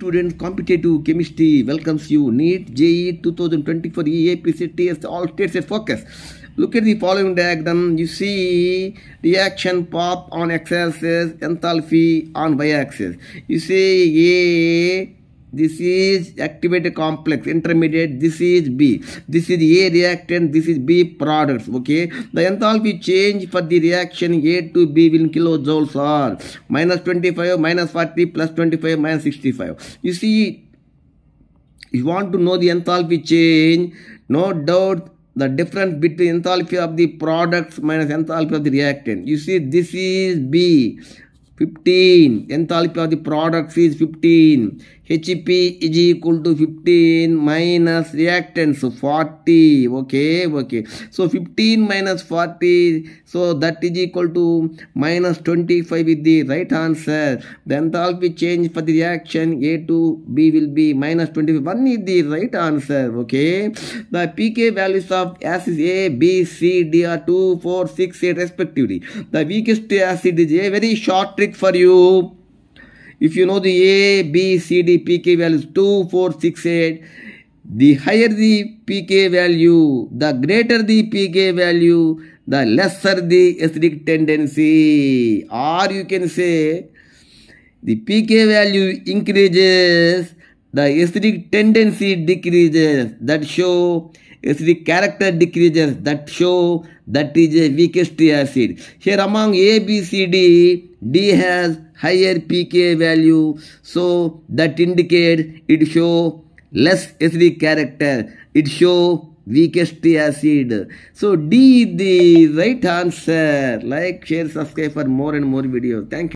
students, competitive chemistry welcomes you. NEET, JEE 2024 EAPC TS, all states at focus. Look at the following diagram. You see reaction pop on x-axis, enthalpy on y-axis. You see A, this is activated complex, intermediate, this is B. This is A reactant, this is B products, okay. The enthalpy change for the reaction A to B in kilojoules are minus 25, minus 40, plus 25, minus 65. You see, you want to know the enthalpy change, no doubt the difference between enthalpy of the products minus enthalpy of the reactant. You see, this is B. 15 enthalpy of the products is 15 HEP is equal to 15 minus reactants 40 okay okay. So 15 minus 40 so that is equal to minus 25 is the right answer. The enthalpy change for the reaction. A to B will be minus 25 one is the right answer okay. The pK values of acids A B C D are 2 4 6 8 respectively. The weakest acid is a very short trick for you if you know the A, B, C, D pK values 2, 4, 6, 8, the higher the pK value, the greater the pK value, the lesser the acidic tendency. Or you can say the pK value increases, the acidic tendency decreases. That show acidic character decreases. That show that is a weakest acid. Here among A, B, C, D, D has higher pK value. So that indicates it show less acidic character. It show weakest acid. So D is the right answer. Like, share, subscribe for more and more videos. Thank you.